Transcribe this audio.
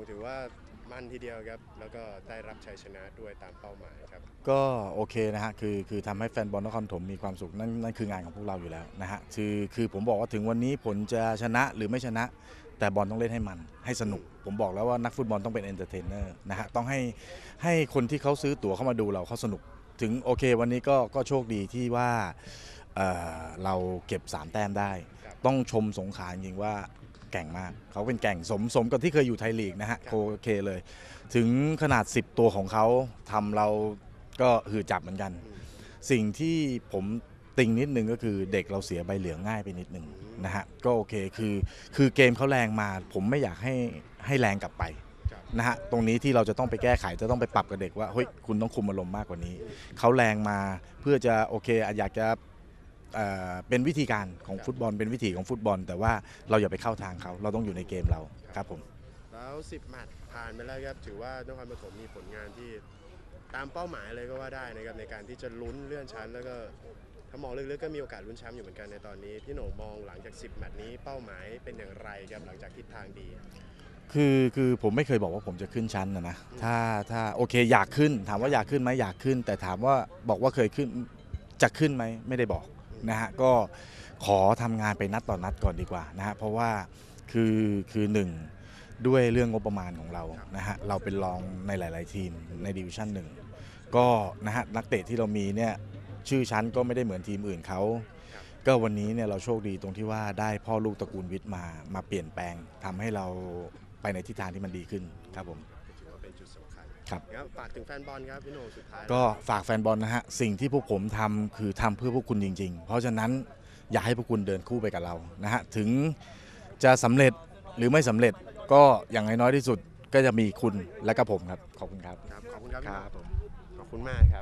งถือว่ามันทีเดียวครับ แล้วก็ได้รับชัยชนะด้วยตามเป้าหมายครับ ก็โอเคนะฮะ คือคือทำให้แฟนบอลนครปฐมมีความสุข นั่นนั่นคืองานของพวกเราอยู่แล้วนะฮะ คือคือผมบอกว่าถึงวันนี้ผลจะชนะหรือไม่ชนะ แต่บอลต้องเล่นให้มัน ให้สนุก ผมบอกแล้วว่านักฟุตบอลต้องเป็น entertainer นะฮะ ต้องให้ให้คนที่เขาซื้อตั๋วเข้ามาดูเราเขาสนุก ถึงโอเค วันนี้ก็ก็โชคดีที่ว่าเอ่อเราเก็บ 3 แต้มได้ครับต้องชมสงขลาจริงๆว่า แก่งมาก เขาเป็นแก่งสมสมกับที่เคยอยู่ไทยลีกนะฮะโอเคเลย ถึงขนาด 10 ตัวของเขาทำเราก็หือจับเหมือนกันอืมสิ่งที่ผมติงนิดนึงก็คือเด็กเราเสียใบเหลืองง่ายไปนิดนึงนะฮะก็โอเคคือคือเกมเขาแรงมา ผมไม่อยากให้ให้แรงกลับไปครับนะฮะตรงนี้ที่เราจะต้องไปแก้ไขจะต้องไปปรับกับเด็กว่าเฮ้ยคุณต้องคุมอารมณ์มากกว่านี้ เขาแรงมาเพื่อจะโอเคอะอยากจะ เอ่อเป็นวิธีการของฟุตบอลเป็นวิถีของฟุตบอล แต่ว่าเราอย่าไปเข้าทางเขา เราต้องอยู่ในเกมเราครับผม แล้ว 10แมตช์ผ่านไปแล้วครับ ถือว่านครปฐมมีผลงานที่ตามเป้าหมายเลยก็ว่าได้นะครับในการที่จะลุ้นเลื่อนชั้น แล้วก็ถ้ามองลึกๆก็มีโอกาสลุ้นแชมป์อยู่เหมือนกันในตอนนี้ พี่โหน่งมองหลังจาก 10แมตช์นี้เป้าหมายเป็นอย่างไรครับหลังจากทิศทางดี คือคือผมไม่เคยบอกว่าผมจะขึ้นชั้นนะนะถ้าถ้าโอเคอยากขึ้น ถามว่าอยากขึ้นไหมอยากขึ้น แต่ถามว่าบอกว่าเคยขึ้นจะขึ้นไหมไม่ได้บอก นะฮะก็ขอทำงานไปนัดต่อนนัดก่อนดีกว่านะฮะเพราะว่าคือคือหนึ่งด้วยเรื่องงบประมาณของเรานะฮะเราเป็นรองในหลาย ๆ ทีมในดิวิชั่นหนึ่งก็นะฮะนักเตะที่เรามีเนี่ยชื่อชั้นก็ไม่ได้เหมือนทีมอื่นเขาก็วันนี้เนี่ยเราโชคดีตรงที่ว่าได้พ่อลูกตระกูลวิทย์มามาเปลี่ยนแปลงทำให้เราไปในทิศทางที่มันดีขึ้นครับผม เป็นจุดสำคัญครับครับฝากถึงแฟนบอลครับพี่โหน่งสุดท้ายก็ฝากแฟนบอลนะฮะ สิ่งที่พวกผมทำคือทำเพื่อพวกคุณจริง ๆ เพราะฉะนั้นอยากให้พวกคุณเดินคู่ไปกับเรานะฮะ ถึงจะสำเร็จหรือไม่สำเร็จก็อย่างน้อยๆที่สุดก็จะมีคุณและก็ผมครับ ขอบคุณครับ ครับขอบคุณครับพี่โหน่งครับผมขอบคุณมากครับ